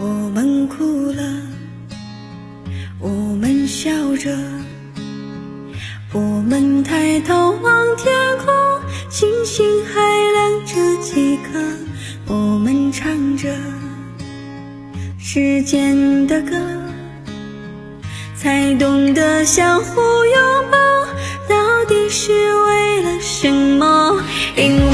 我们哭了，我们笑着，我们抬头望天空，星星还亮着几颗。我们唱着时间的歌，才懂得相互拥抱，到底是为了什么？因为